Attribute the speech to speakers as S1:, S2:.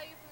S1: show you